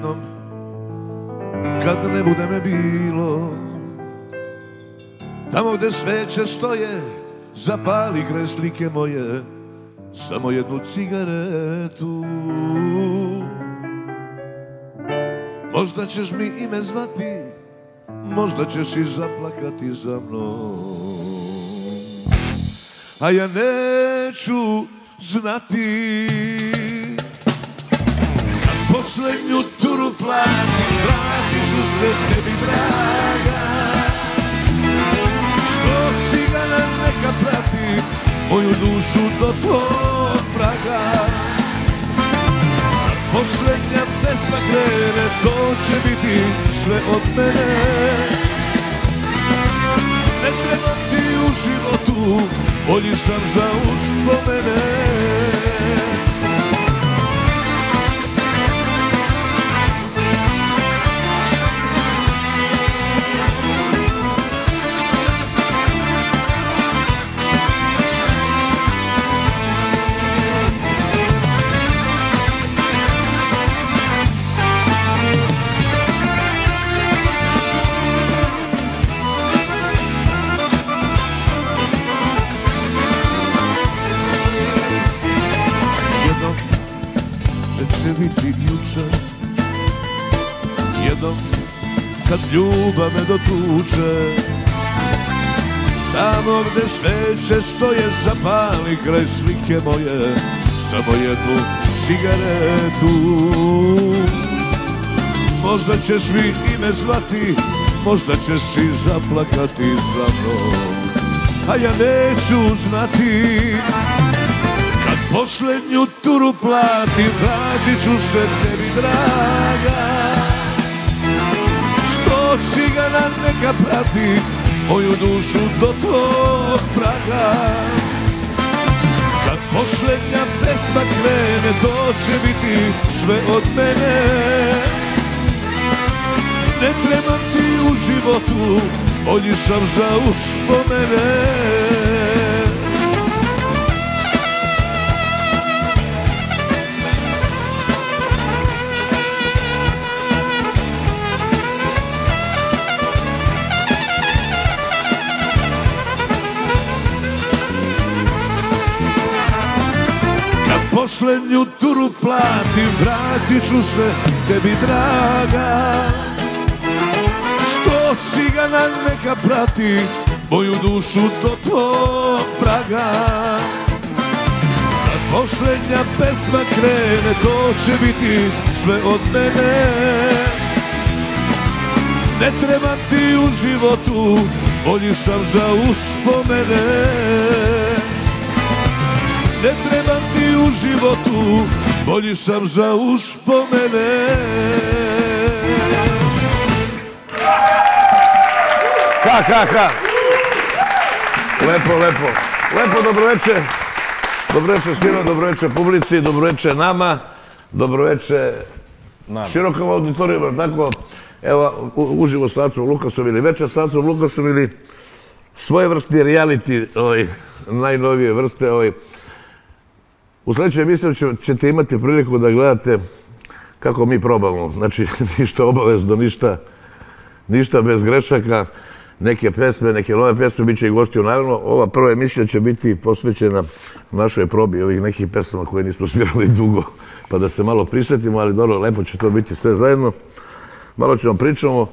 Jednom kad ne bude me bilo. Tamo gdje sveće stoje Zapali kraj slike moje Samo jednu cigaretu. Možda ćeš mi ime zvati Možda ćeš i zaplakati za mnom. A ja neću znati. Posljednju turu plati Vratit ću se tebi draga. Što cigana neka prati Moju dušu do tvog praga. Kad posljednja pesma krene To će biti sve od mene. Ne trebam ti u životu Bolji sam za uspomene ljubav me dotuče Tamo gdje sveće stoje zapali kraj slike moje Samo jednu cigaretu. Možda ćeš mi ime zvati Možda ćeš i zaplakati za mnom. A ja neću znati. Kad posljednju turu platim, vratit ću se tebi draga Sto cigana neka prati moju dušu do tvog praga. Kad posljednja pesma krene, to će biti sve od mene. Ne trebam ti u životu, bolji sam za uspomene posljednju turu platim, vratit ću se tebi draga. Sto cigana neka prati moju dušu do tvog praga. Kad posljednja pesma krene, to će biti sve od mene. Ne trebam ti u životu, bolji sam za uspomene. Ne trebam ti u životu, bolji sam za uspomene. Ha, ha, ha. Lepo, lepo. Lepo, dobroveče. Dobroveče svima, dobroveče publici, dobroveče nama, dobroveče širokom auditorijima, tako, evo, uživo s Acom Lukasom ili večer s Acom Lukasom ili svojevrsni reality, ovaj, najnovije vrste, ovaj, u sljedećoj emisiji će- ćete imati priliku da gledate kako mi probamo. Znači, ništa obavezno, ništa, ništa bez grešaka. Neke pesme, neke nove pesme, bit će i gostiju. Naravno, ova prva emisija će biti posvećena našoj probi ovih nekih pesama koje nismo svirali dugo, pa da se malo prisjetimo, ali dobro, lepo će to biti sve zajedno. Malo ćemo pričamo.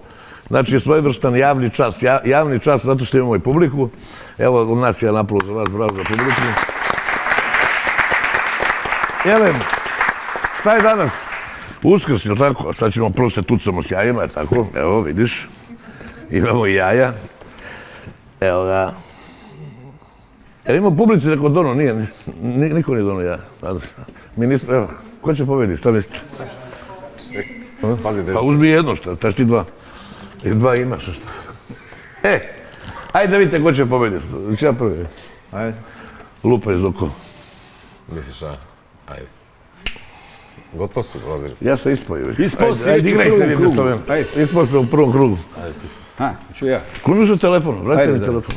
Znači, svojevrstan javni čas. Ja- javni čas zato što imamo i publiku. Evo, u nas je naplov za vas, bravo za publiku. Elem, šta je danas? Uskrs, jel tako? Sad ćemo prvo se tucamo s jajima, je tako? Evo, vidiš. Imamo i jaja. Evo ga. Jel ima publici neko dono? Nije, ni- ni- niko nije dono jaja. Mi nismo, evo, ko će pobedi, šta mislite? Pa uzmi jedno, šta, taš ti dva. I dva imaš, šta? E, ajde da vidite ko će pobediti. Ću ja prvi. Ajde. Lupa iz oko. Misliš, a? Ajde. Gotov su, Lazir. Ja sam ispao. već. Ispao si ajde, već u prvom krugu. Ispao sam u prvom krugu. Ajde, ti si. Ha, ću ja. Mi uzeo telefon? Vrati Ajde, mi telefon.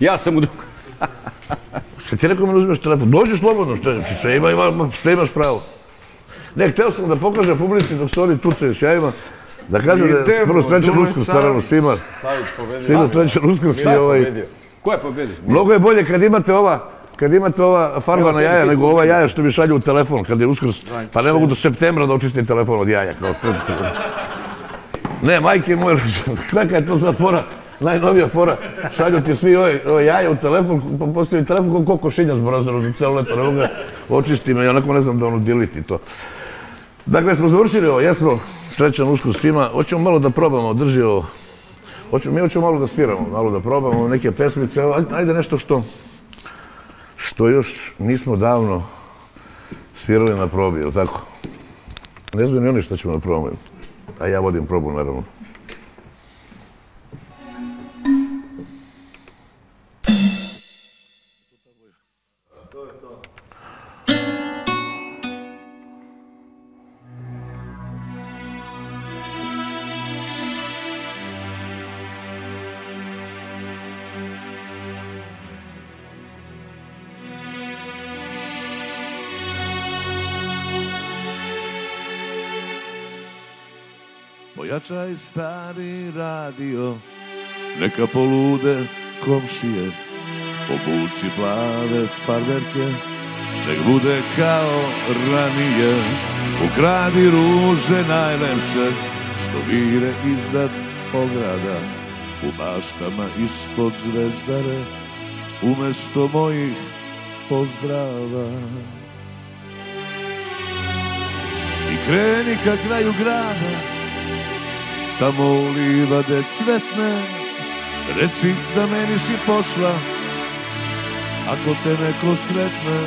Ja sam u drugom. Kad ti rekao mi ne uzmeš telefon, dođi slobodno, sve, sve, ima, ima, sve imaš pravo. Ne, hteo sam da pokažem publici dok se oni tucaju s jajima, da kažem da je prvo srećan uskrs, naravno, Savić. svima, Savić pobedio. svima srećan uskrs i ovaj. Ko je pobedio? mnogo je bolje kad imate ova, kad imate ova farbana jaja, nego ova jaja što mi šalju u telefon kad je uskrs, pa ne mogu do septembra da očistim telefon od jaja, kao. Ne, majke moje, kakva je to sad fora, najnovija fora, šalju ti svi ove, ove jaja u telefon, pa poslije telefon kao kokošinja s brazorom za celo leto, ne mogu ga očistim, ja onako ne znam da ono deliti to. Dakle, smo završili ovo, jesmo, srećan uskrs svima, hoćemo malo da probamo, drži ovo. Mi hoćemo malo da sviramo, malo da probamo neke pesmice, evo, ajde nešto što, što još nismo davno svirali na probi, jel tako? Ne znaju ni oni što ćemo da probamo. A ja vodim probu, naravno. Pojačaj stari radio, neka polude komšije, obuci plave farberke, nek bude kao ranije. Ukradi ruže najlepše, što vire iznad ograda, u baštama ispod zvezdare, umesto mojih pozdrava. I kreni ka kraju grada, tamo u livade cvetne, reci da meni si pošla, ako te neko sretne.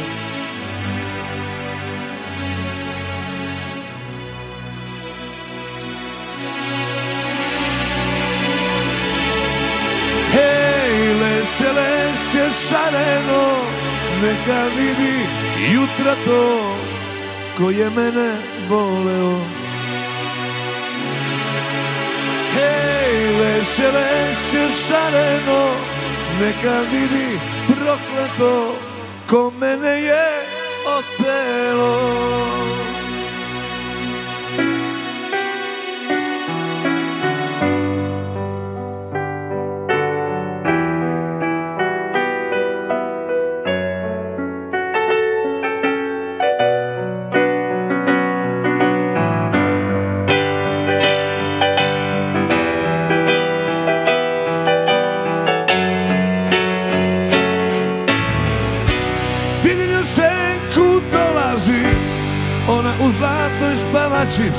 Hej, lešće, lešće šareno, neka vidi jutra to, ko je mene voleo. Hej, lešće, lešće šareno, neka vidi prokleto,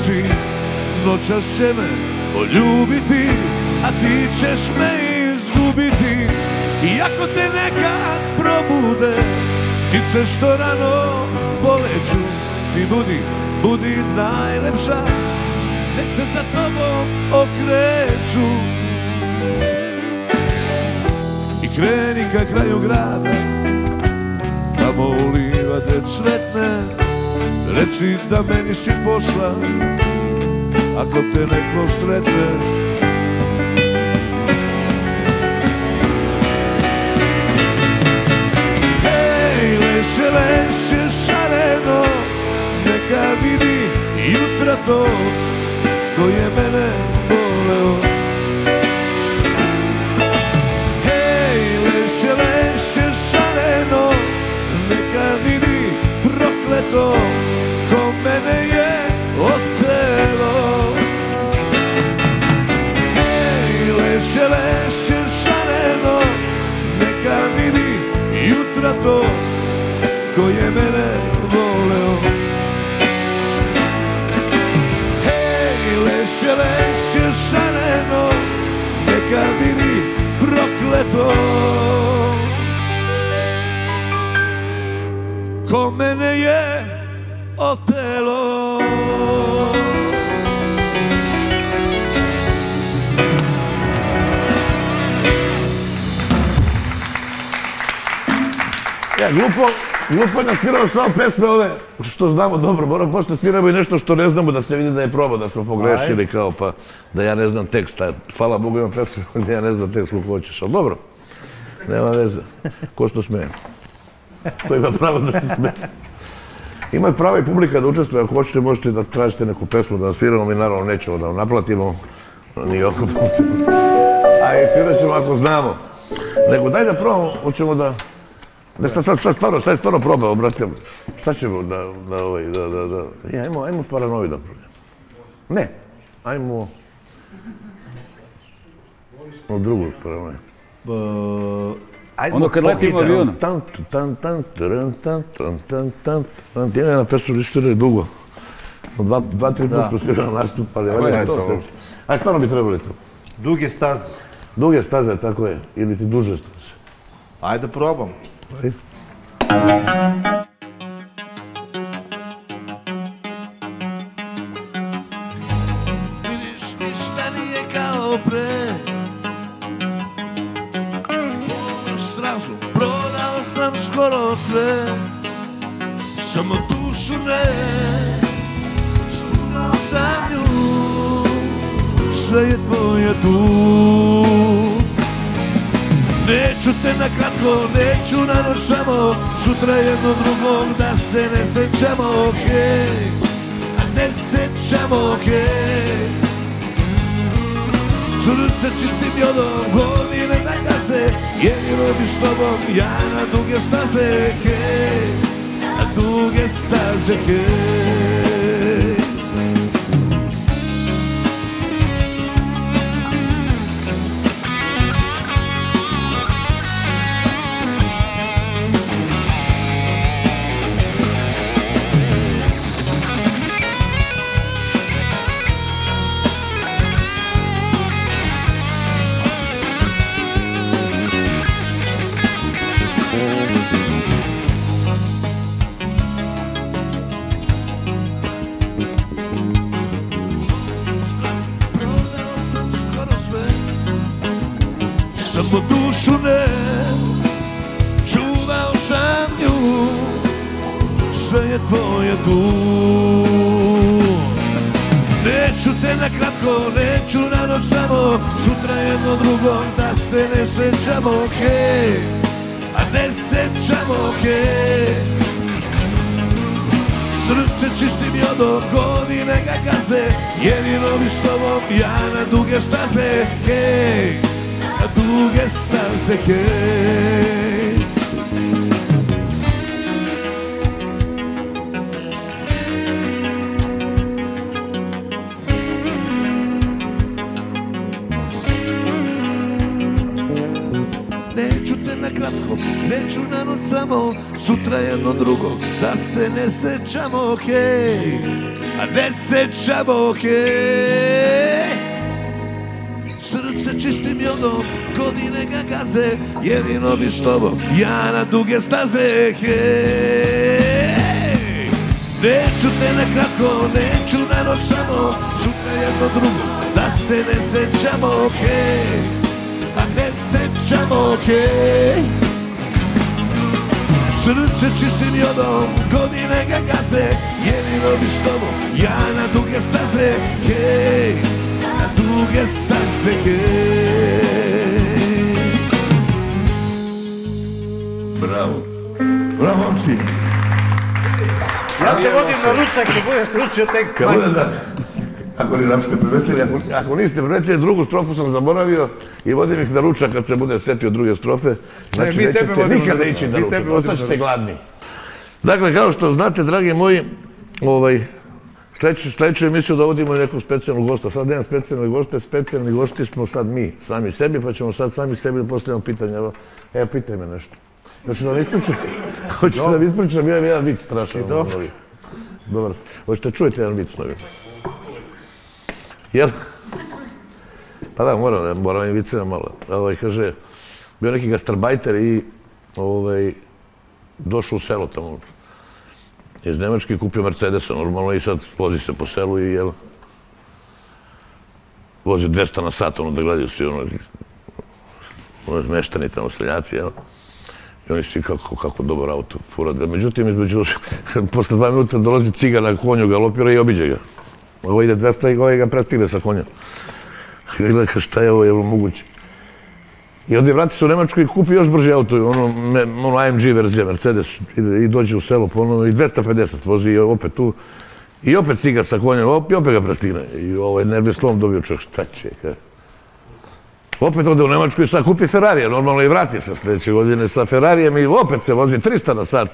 spavačici, noćas će me poljubiti, a ti ćeš me izgubiti. I ako te nekad probude, ptice što rano poleću, ti budi, budi najlepša, nek se za tobom okreću. I kreni ka kraju grada, tamo u livade cvetne Reci da meni si pošla Ako te neko sretne Hej, leše, leše, šareno Neka vidi jutra to Ko je mene voleo Hej, leše, leše, šareno Neka vidi prokleto mene je otelo. Hej, leše, leše, šareno Neka vidi jutra to Ko je mene voleo. Hej, leše, leše, šareno Neka vidi prokleto. Ko mene je Ja, glupo, glupo je da sviramo samo pesme ove što znamo dobro, moramo posle sviramo i nešto što ne znamo da se vidi da je proba, da smo pogrešili kao pa da ja ne znam tekst, a hvala Bogu imam pesme gdje ja ne znam tekst koliko hoćeš, ali dobro, nema veze, ko što smeje. Ko ima pravo da se sme. Ima pravo i publika da učestvuje, ako hoćete možete da tražite neku pesmu da sviramo, mi naravno nećemo da vam naplatimo, ni oko A i svirat ćemo ako znamo. Nego daj da probamo, hoćemo da... Ne, sad, sad, sad stvarno, sad je stvarno probao, brate. Šta ćemo da, da, ovaj, da, da, da... E, ajmo, ajmo paranoid da probamo. Ne, ajmo... Od drugog paranoid. Ajde, Ono kad letimo avionom. Tan, tan, tan, tan, tan, tan, tan, tan. Ima jedna pesma da sviraju dugo. Dva, dva, tri puta smo svirali nastupali. Ajde, je to to? se... Ajde, stvarno bi trebali to. Duge staze. Duge staze, tako je. Ili ti duže staze. Ajde probam. Ajde. Vidiš, ništa kao pre. Onu stražu prodao sam skoro sve. Samo dušu ne. Čuvao sam nju. Sve je tvoje tu Neću te na kratko, neću na noć samo Sutra jedno drugog da se ne sećamo, A ne sećamo, hej Srce čistim jodom, godine da gaze Jedino bi s tobom ja na duge staze, hej Na duge staze, hej jedno drugo da se ne sećamo, hej A ne sećamo, hej Srce čistim jodom, godine ga gaze Jedino bi s tobom ja na duge staze, hej Na duge staze, hej kratko, neću na noć samo Sutra jedno drugo, da se ne sećamo, hej A ne sećamo, hej Srce čistim jodom, godine ga gaze Jedino bi s tobom, ja na duge staze, hej Neću te na kratko, neću na samo Sutra jedno drugo, da se ne sećamo, hej sećamo, hej Srce čistim jodom, godine ga gaze Jedino bi s tobom, ja na duge staze, hej Na duge staze, hej Bravo. Bravo, momci. Ja te vodim na ručak i budeš ručio tekst. Kad bude da... Ako, ni- ako ste primetili, ako, ako niste primetili, drugu strofu sam zaboravio i vodim ih na ručak kad se bude setio druge strofe. Znači, nećete nikada ići na ručak, ostaćete gladni. Dakle, kao što znate, dragi moji, ovaj, sledeću, sledeću emisiju dovodimo i nekog specijalnog gosta. Sad nemam specijalnog gosta, specijalni gosti smo sad mi, sami sebi, pa ćemo sad sami sebi da postavimo pitanje. Evo, evo pitaj me nešto. Hoću da vam ispričam? Hoću da vam ispričam, imam jedan vic strašan. Dobar. Hoćete čujete jedan vic novi? Jel? Pa da, moram, moram im vicira malo. Ovaj, kaže, bio neki gastarbajter i ovaj, došao u selo tamo. Iz Nemačke kupio Mercedesa, normalno, i sad vozi se po selu i jel, vozi 200 na sat, ono, da gledaju svi, ono, ono, meštani tamo, seljaci, jel? I oni svi kako, kako dobar auto, fura. Međutim, između, posle dva minuta dolazi ciga na konju, galopira i obiđe ga. Ovo ide 200 i ovaj ga prestigne sa konja. Gleda, šta je ovo, je li moguće? I onda vrati se u Nemačku i kupi još brži auto, ono, ono AMG verzija, Mercedes, i dođe u selo ponovno i 250 vozi i opet tu. I opet ciga sa konjem, i opet ga prestigne. I ovo je nervni slom dobio čovjek, šta će, kaže. Opet ode u Nemačku i sad kupi Ferrarija, normalno i vrati se sljedeće godine sa Ferrarijem i opet se vozi 300 na sat.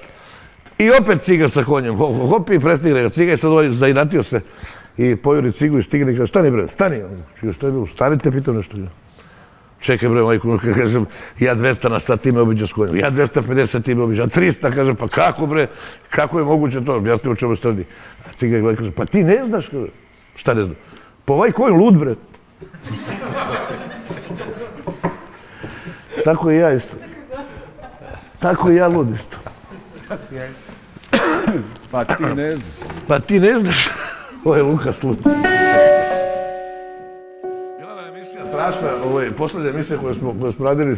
I opet ciga sa konjem, hop, hop, hop, i prestigne ga ciga i sad ovaj zainatio se. I pojuri cigu i stigne i kaže, stani bre, stani. Čio, što je bilo, stanite, pitam nešto. Čekaj bre, majku, ka- kažem, ja 200 na sat ti me obiđa s konjem, ja 250 ti me obiđa, a 300, kažem, pa kako bre, kako je moguće to, objasni o čemu se radi. A ciga gleda, kaže, pa ti ne znaš, kaže, šta ne znam, pa ovaj konj lud bre. Tako i ja isto. Tako i ja lud isto. Pa ti ne znam. Pa ti ne znaš, ovo je Lukas lud. Bila je emisija posljednja emisija koju smo, koju smo radili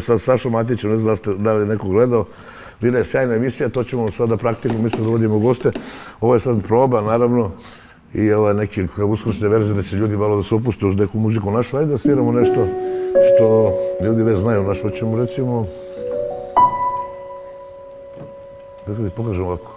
sa Sašom Matićem, ne znam da, li je neko gledao. Bila je sjajna emisija, to ćemo sada praktično, mi smo dovodimo goste. Ovo je sad proba, naravno, i ova neki kao uskršnje verzije da će ljudi malo da se opuste uz neku muziku našu. Ajde da sviramo nešto što ljudi već znaju našu. Hoćemo recimo... Da pokažem ovako.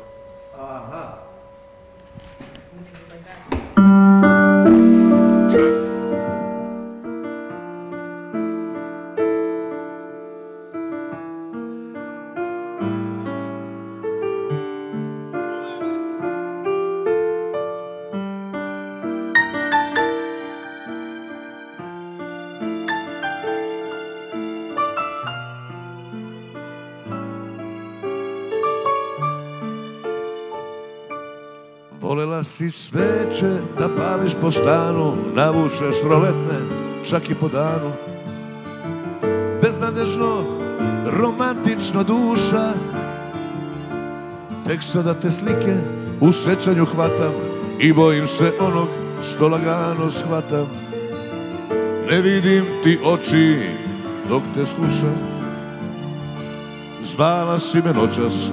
Si sveće da pališ po stanu, navučeš roletne, čak i po danu. Beznadežno, romantično duša, tek sada te slike u sećanju hvatam i bojim se onog što lagano shvatam. Ne vidim ti oči dok te slušam, zvala si me noćas,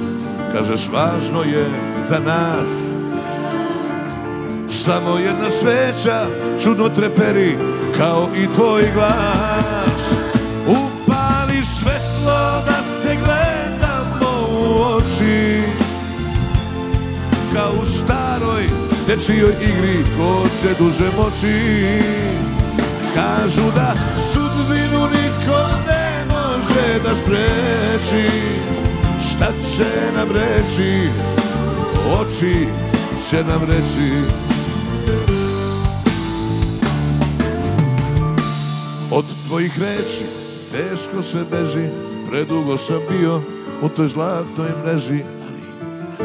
kažeš važno je za nas. Samo jedna sveća čudno treperi kao i tvoj glas. Upali svetlo da se gledamo u oči Kao u staroj dečijoj igri ko će duže moći. Kažu da sudbinu niko ne može da spreči. Šta će nam reći, oči će nam reći tvojih reči teško se beži, predugo sam bio u toj zlatnoj mreži,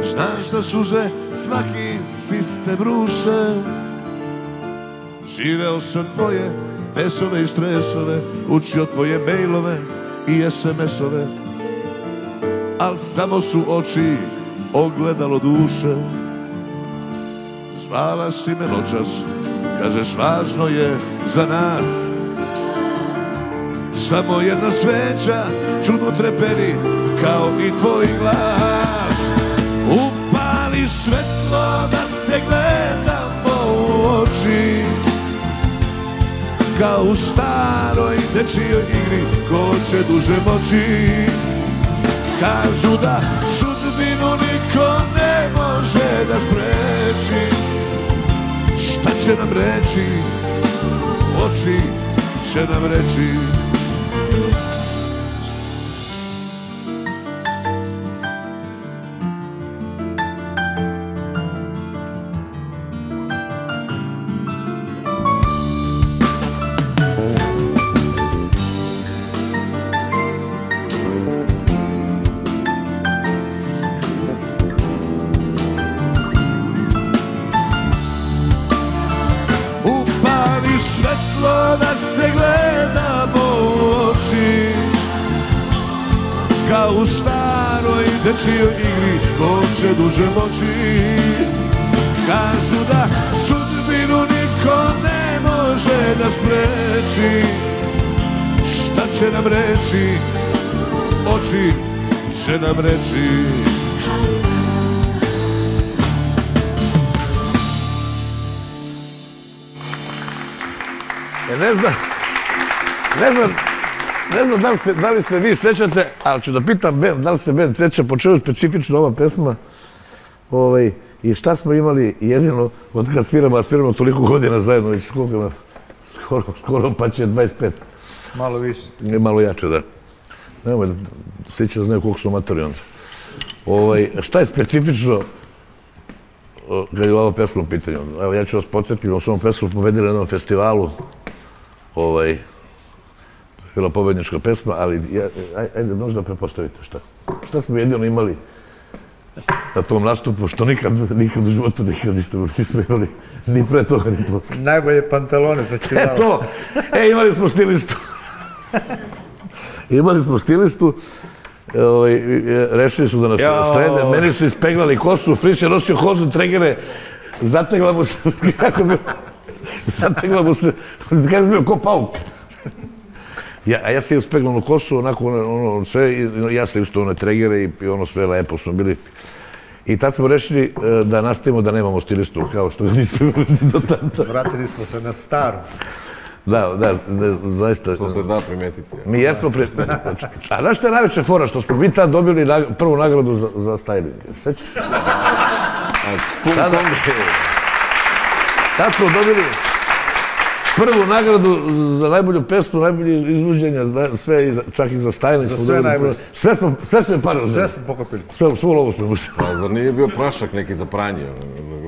znaš da suze svaki siste bruše. Živeo sam tvoje besove i stresove, učio tvoje mailove i SMS-ove, al samo su oči ogledalo duše. Zvala si me noćas, kažeš važno je za nas, samo jedna sveća čudno treperi kao i tvoj glas. Upali svetlo da se gledamo u oči Kao u staroj dečijoj igri ko će duže moći. Kažu da sudbinu niko ne može da spreči. Šta će nam reći, oči će nam reći će duže moći. Kažu da sudbinu niko ne može da spreči. Šta će nam reći, oči će nam reći. Ja ne znam, ne znam, Ne znam da li se, da li se vi sećate, ali ću da pitam Ben, da li se Ben seća po čemu specifično ova pesma? Ovaj, I šta smo imali jedino, od kada sviramo, a sviramo toliko godina zajedno, već ima, skoro, skoro pa će 25. Malo više. Malo jače, da. Nemoj, svi će da znaju koliko su amatori onda. Ovaj, šta je specifično o, kad je ova pesma u pitanju? Evo, ja ću vas podsjetiti, u svom pesmu pobedili na jednom festivalu, ovaj, bila pobednička pesma, ali ja, ajde, možda prepostavite šta. Šta smo jedino imali na tom nastupu, što nikad, nikad u životu nikad niste, nismo imali ni pre toga, ni posle. Najbolje pantalone festivala. E to! E, imali smo stilistu. imali smo stilistu. Ovaj, rešili su da nas Jao. srede. Meni su ispeglali kosu, Friš je nosio hozu, tregere. Zategla mu se, kako bi, zategla mu se, kako je bio ko pauk. Ja, a ja sam ispeglanu kosu, onako, ono, ono, sve, i ja sam isto one tregere i, i ono sve lepo smo bili. I tad smo rešili e, da nastavimo da nemamo stilistu, kao što ga nismo do tada. Vratili smo se na staru. Da, da, da, zaista. To se da primetiti. Mi jesmo pri... A znaš šta je najveća fora? Što smo mi tad dobili prvu nagradu za, za styling. Sećaš? Tad smo dobili prvu nagradu za najbolju pesmu, najbolje izvođenja, zna- sve, čak i za styling. Za sve najbolje. Sve smo, sve smo im pare uzeli. Sve smo pokopili. Sve, svu lovu smo uzeli. A zar nije bio prašak neki za pranje?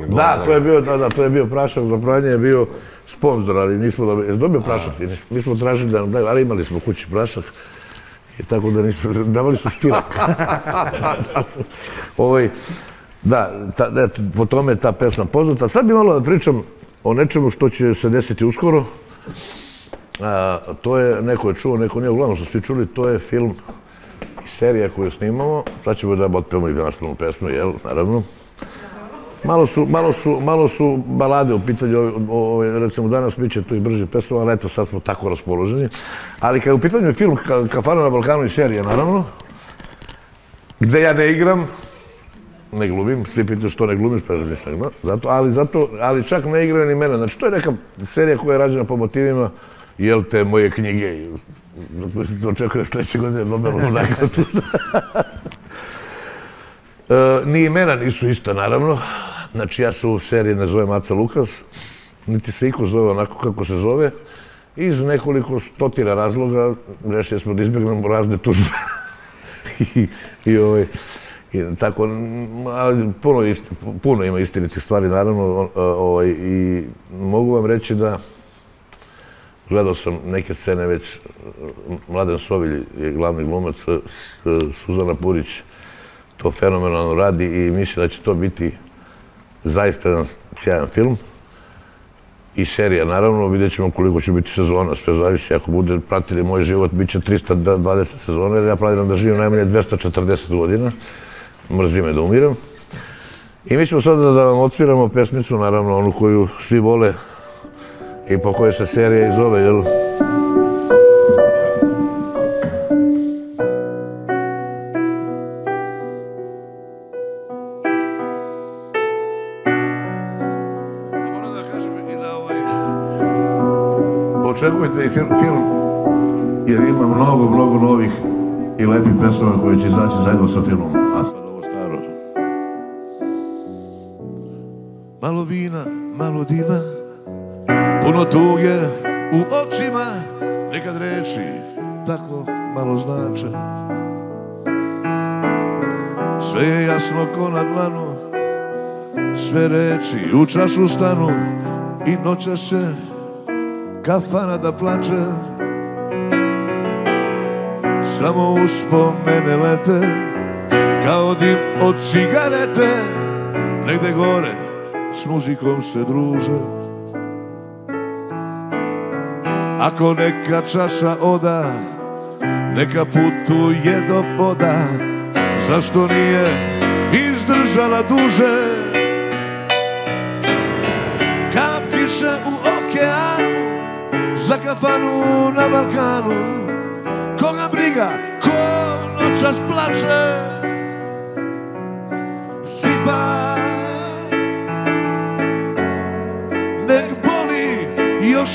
Da, to je bio, da, da, to je bio prašak za pranje, je bio sponsor, ali nismo dobili, jesi dobio prašak Mi smo tražili da nam daju, ali imali smo kući prašak. I tako da nismo, davali su štirak. ovaj, da, ta, eto, po tome je ta pesma poznata. Sad bi malo da pričam o nečemu što će se desiti uskoro. To je, neko je čuo, neko nije, uglavnom su svi čuli, to je film i serija koju snimamo. Sad ćemo da otpevamo i nastavnu pesmu, jel, naravno. Malo su, malo su, malo su balade u pitanju, recimo danas bit će tu i brži pesama, ali eto sad smo tako raspoloženi. Ali kad je u pitanju film Ka- Kafana na Balkanu i serija, naravno, gde ja ne igram, ne glumim, svi pitaju što ne glumiš, pa zato, ali, zato, ali čak ne igraju ni mene. Znači, to je neka serija koja je rađena po motivima, jel te, moje knjige, i za koje se očekuje sledeće godine Nobelovu nagradu. E, ni imena nisu ista, naravno. Znači, ja se u seriji ne zovem Aca Lukas, niti se iko zove onako kako se zove. Iz nekoliko stotina razloga rešili smo da izbjegnemo razne tužbe. I, i, ovaj, tako, ali puno, puno ima istinitih stvari, naravno, ovaj, i mogu vam reći da gledao sam neke scene već, Mladen Sovilj je glavni glumac, Suzana Purić to fenomenalno radi i mislim da će to biti zaista jedan sjajan film. I serija, naravno, vidjet ćemo koliko će biti sezona, sve zavisi. Ako bude pratili moj život, bit će 320 sezona, jer ja planiram da živim najmanje 240 godina. Mrzi me da umiram. I mi ćemo sada da vam odsviramo pesmicu, naravno, onu koju svi vole i po kojoj se serija i zove, jel? Moram da kažem i da ovaj... Očekujte i film, film, jer ima mnogo, mnogo novih i lepih pesama koje će izaći zajedno sa filmom. Malo dima, puno tuge u očima, nekad reči tako malo znače. Sve je jasno ko na dlanu, sve reči u čašu stanu i noćas će kafana da plače. Samo uspomene lete kao dim od cigarete negde gore s muzikom se druže. Ako neka čaša oda, neka putuje do poda, zašto nije izdržala duže? Kap kiše u okeanu, za kafanu na Balkanu, koga briga, ko noćas plače,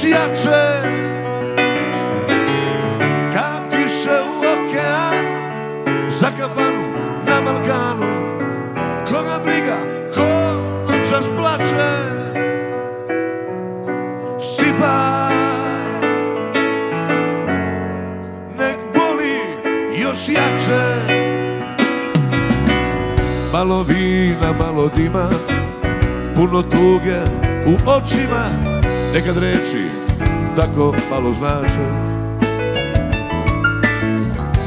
boli još jače, kap za kafanu na Balkanu. Koga briga, ko čas plače? Sipaj. Nek boli još jače. Malo vina, malo dima Puno tuge u očima Nekad reći tako malo znače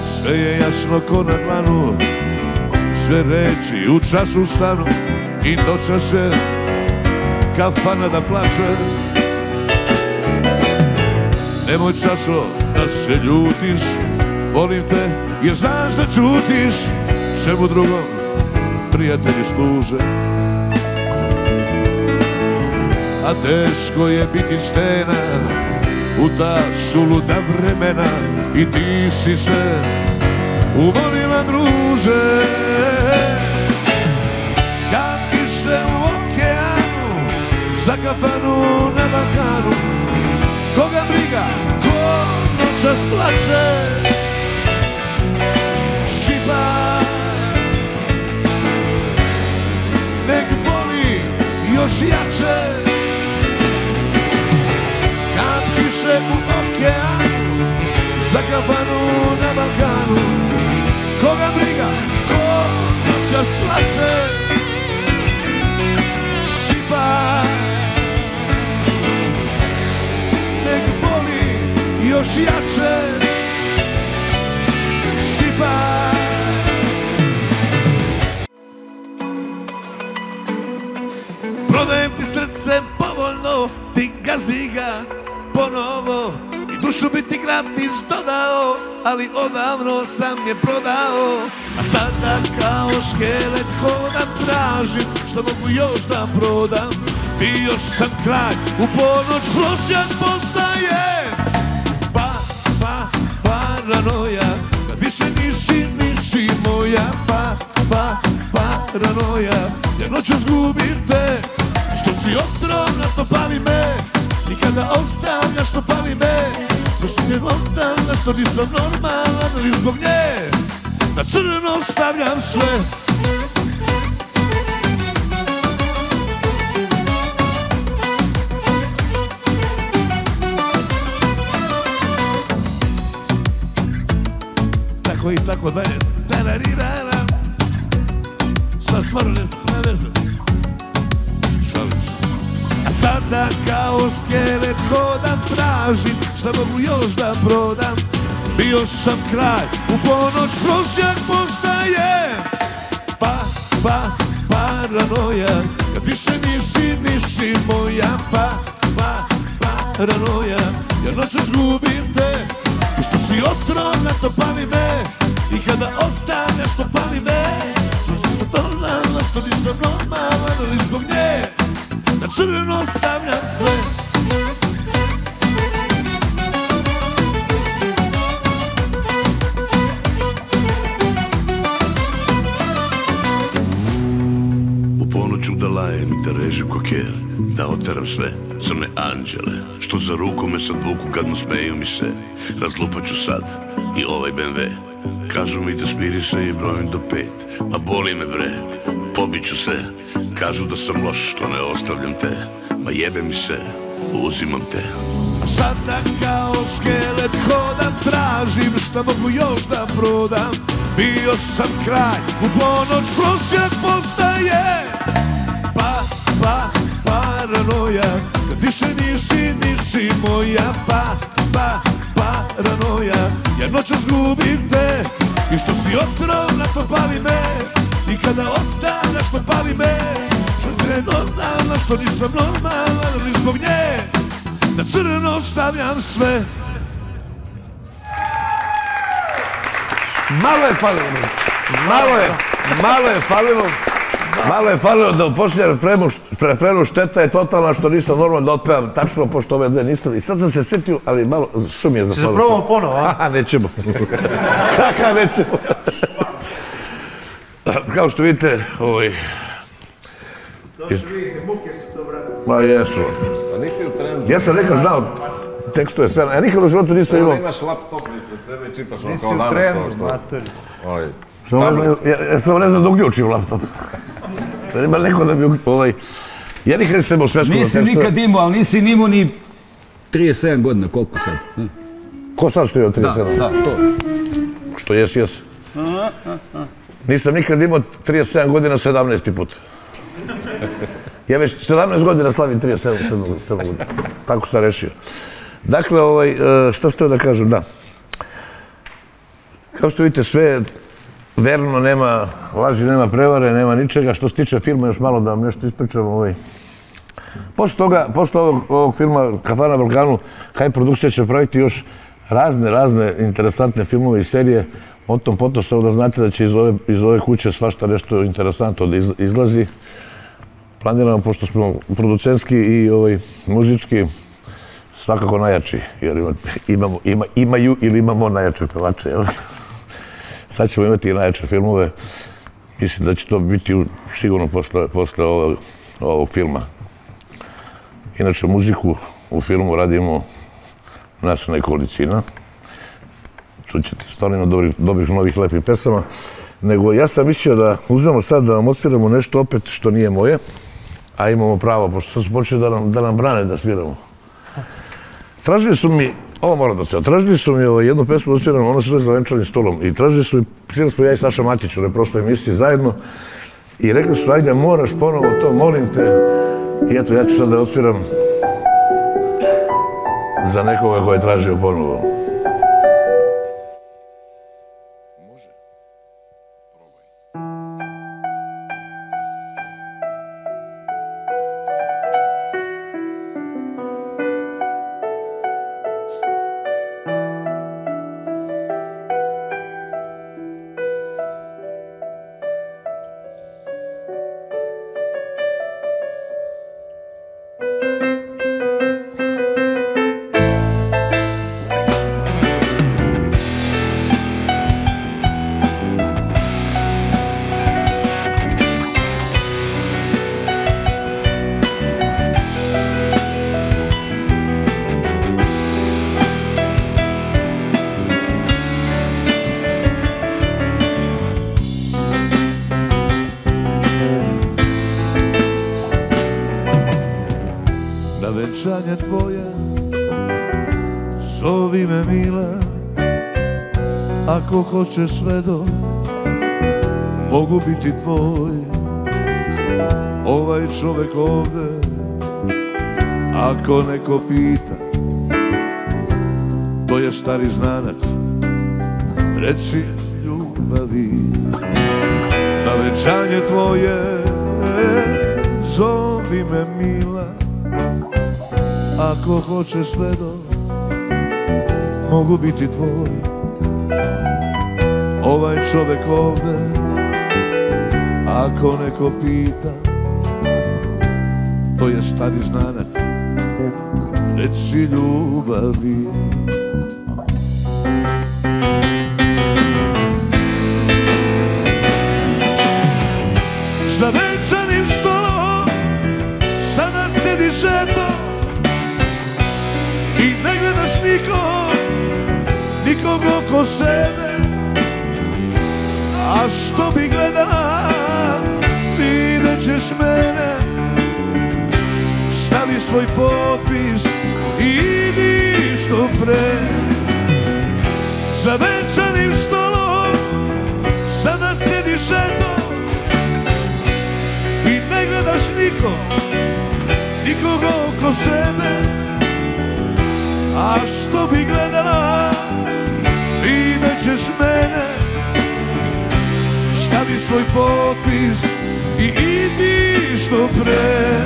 Sve je jasno ko na dlanu Sve reći u času stanu I dočaše kafana da plače. Nemoj čašo da se ljutiš Volim te jer znaš da čutiš Čemu drugom prijatelji služe A teško je biti stena. U ta suluda vremena I ti si se umorila druže. Kad kiše u okeanu Za kafanu na Balkanu. Koga briga, ko noćas plače? Sipaj Nek boli još jače Kiše u okeanu Za kafanu na Balkanu. Koga briga, ko noćas plače? Sipaj Nek boli još jače. Sipaj Prodajem ti srce povoljno, ti gazi ga ponovo. I dušu bi ti gratis dodao, ali odavno sam je prodao. A sada kao škelet hodam tražim, što mogu još da prodam. Bio sam kralj, u ponoć prosjak postaje. Pa, pa, paranoja, kad više nisi, nisi moja. Pa, pa, paranoja, jer noćas gubim te Što si otrov, na to pali me I kada ostavljaš, to pali me Zašto je normalna, što nisam normalan Ali zbog nje na crno stavljam sve Tako i tako dalje Tararirara Sad stvarno ne veze Šalim se sada kao skelet hodam tražim Šta mogu još da prodam? Bio sam kralj U ponoć prosjak postaje. Pa, pa, paranoja Kad više nisi, nisi moja Pa, pa, paranoja. Jer noćas gubim te I što si otrov, na to pali me. I kada ostavljaš, to pali me. Što sam normalna, što nisam normalan Ali zbog nje na crno stavljam sve. U ponoću da lajem i da režim koker Da oteram sve crne anđele Što za ruku me sad vuku kad mu smeju mi se. Razlupat ću sad i ovaj BMW Kažu mi da smiri se i brojim do pet A boli me bre, pobit ću se Kažu da sam loš što ne ostavljam te. Ma jebe mi se, uzimam te. A sada kao skelet hodam Tražim šta mogu još da prodam. Bio sam kralj U ponoć prosjak postaje. Pa, pa, paranoja Kad više nisi, nisi moja. Pa, pa, paranoja Ja noćas gubim te. I što si otrov na to pali me I kada ostavljaš to pali me Što je normalno, što nisam normalan Ali zbog nje na crno stavljam sve Malo je falilo. Malo je, malo je falilo. Malo je falilo da u posljednjem refrenu, šteta je totalna što nisam normalno da otpevam tačno pošto ove dve nisam. I sad sam se sjetio, ali malo šum je Se zapalio. probamo ponovo, a? Haha, nećemo. Haha, nećemo. Kao što vidite, ovaj... Ma jesu. A nisi u trendu. Ja sam nekad znao tekstove sve, ja nikad u životu nisam imao... imaš laptop ispred sebe i čitaš ono Nisi kao u danas trenu, ovo što... mater. Oj, Samo ja, ja samo ne znam da uključim laptop. Da ima neko da bi ovaj... Ja nikad nisam imao svetsko Nisi nikad imao, ali nisi ni imao ni 37 godina, koliko sad? Ne? Ko sad što je od Da, 37? da, to. Što jes, jes. Nisam nikad imao 37 godina 17. put. Ja već 17 godina slavim 37 sedam- sedam godina. Tako sam rešio. Dakle, ovaj, e, šta ste da kažem, da. Kao što vidite, sve verno, nema laži, nema prevare, nema ničega. Što se tiče filma, još malo da vam nešto ispričam. Ovaj. Posle toga, posle ovog, filma Kafana na Balkanu, Haj produkcija će praviti još razne, razne interesantne filmove i serije. O tom potom samo da znate da će iz ove, iz ove kuće svašta nešto interesantno da iz- izlazi. Planiramo, pošto smo producentski i ovaj, muzički, svakako najjači, jer ima, imamo, ima, imaju ili imamo najjače pevače. Sad ćemo imati i najjače filmove. Mislim da će to biti sigurno posle, posle ovog, ovog filma. Inače, muziku u filmu radimo nas nekolicina. Čućete stvarno dobrih, dobrih novih lepih pesama. Nego ja sam mislio da uzmemo sad da vam odsviramo nešto opet što nije moje, a imamo pravo, pošto su počeli da nam, da nam brane da sviramo. Tražili su mi, ovo moram da se, tražili su mi ovaj, jednu pesmu da odsviram, ona se zove za venčanim stolom. I tražili su mi, svirali smo ja i Saša Matić u onoj prošloj emisiji zajedno. I rekli su, ajde, moraš ponovo to, molim te. I eto, ja ću sad da odsviram za nekoga ko je tražio ponovo. Ako hoćeš sve do Mogu biti tvoj. Ovaj čovek ovde Ako neko pita To je stari znanac Reci ljubavi. Na venčanje tvoje Zovi me mila. Ako hoćeš sve do Mogu biti tvoj Ovaj čovek ovde Ako neko pita To je stari znanac Reci ljubavi. Za venčanim stolom Sada sediš eto i ne gledaš nikog, nikog oko sebe što bi gledala, vidjet ćeš mene. Stavi svoj potpis i idi što pre. Za venčanim stolom sada sediš eto. I ne gledaš nikog, nikog oko sebe. A što bi gledala? Vidjet ćeš mene Svoj potpis I idi što pre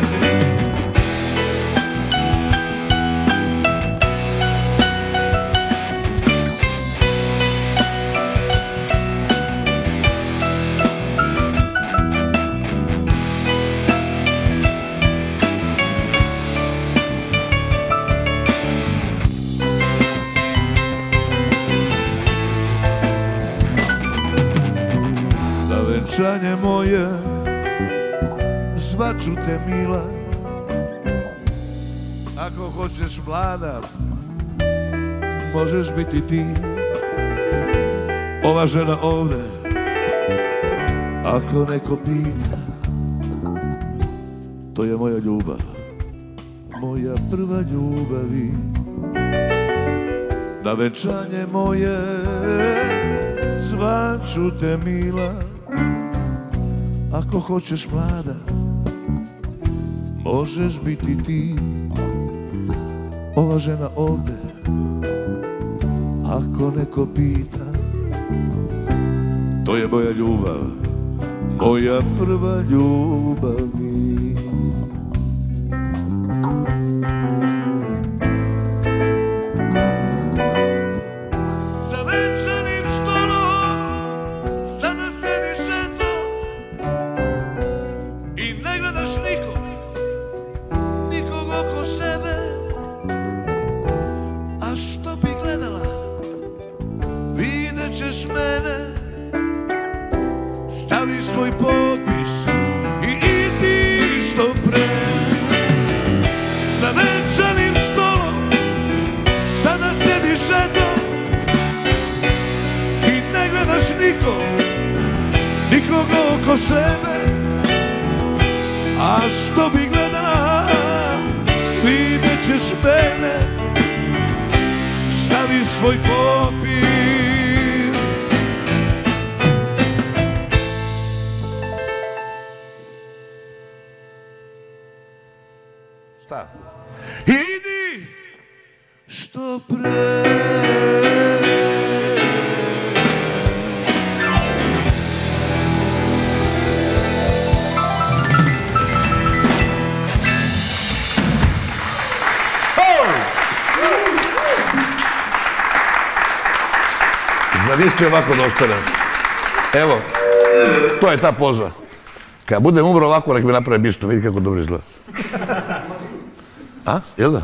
Zvaću te mila. Ako hoćeš mlada Možeš biti ti Ova žena ovde Ako neko pita To je moja ljubav Moja prva ljubavi Na venčanje moje Zvanču te mila. Ako hoćeš mlada Možeš biti ti Ova žena ovde Ako neko pita. To je moja ljubav Moja prva ljubavi Niste ovako dostojni? Evo, to je ta poza. Kad budem umro ovako, nek mi naprave bistu, vidi kako dobro izgleda. A, jel da?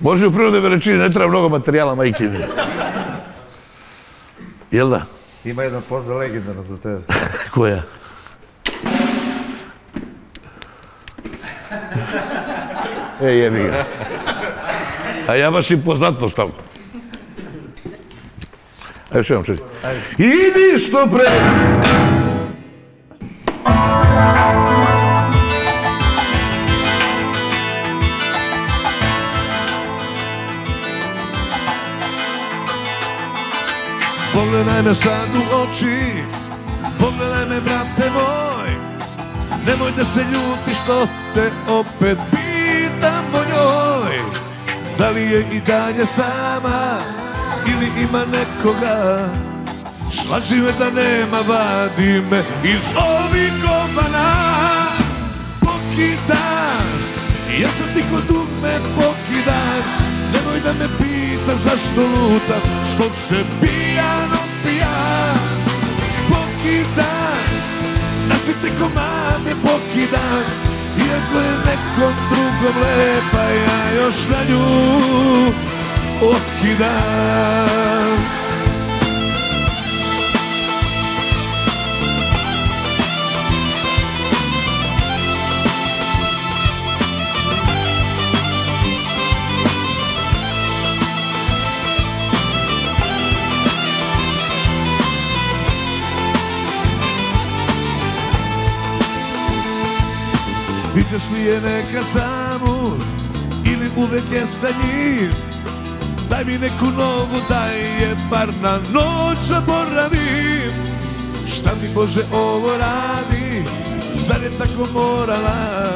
Može u prirodnoj veličini, ne treba mnogo materijala, majkini. Jel da? Ima jedna poza legendarna za tebe. Koja? E, jebi ga. A ja baš i poznatno stavim. Ajde, još jednom čekaj. Idi što pre! Pogledaj me sad u oči Pogledaj me brate moj Nemoj da se ljuti što te opet pitam o njoj Da li je i dalje sama Ili ima nekoga Slaži me da nema, vadi me. Iz ovih govana Pokidan Ja sam ti kod dume pokidan Nemoj da me pita zašto lutam Što se pijano pijan Pokidan Nasite komade pokidan Iako je nekom drugom lepa Ja još na nju otkidam Viđaš li je neka samu Ili uvek je sa njim Daj mi neku novu, daj je bar na noć zaboravim Šta mi Bože ovo radi, zar je tako morala?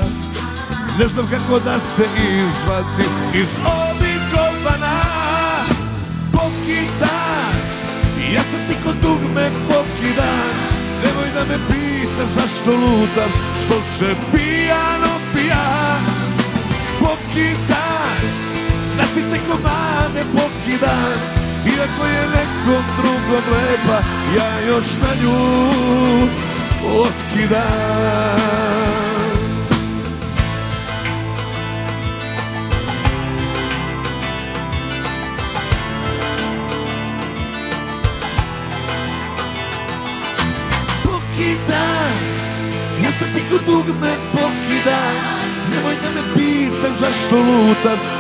Ne znam kako da se izvadim iz ovih govana Pokidan, ja sam ti kod dugme pokidan Nemoj da me pita zašto lutam, što se pijano pijam Pokidan, nasite komade pokidan Iako je nekom drugom lepa, ja još na nju otkidam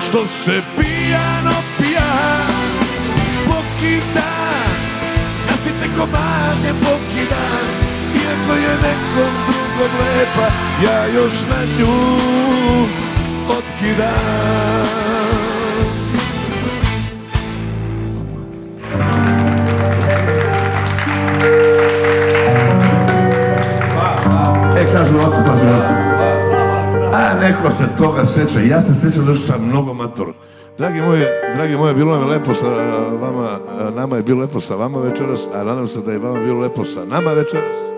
što se pijano pija. Pokida, nasite komade pokida Iako je nekom drugom lepa, ja još na nju otkidam Neko se toga sjeća. Ja se sjećam zato što sam mnogo mator. Dragi moji, dragi moji, bilo nam je lepo sa vama, nama je bilo lepo sa vama večeras, a nadam se da je vama bilo lepo sa nama večeras.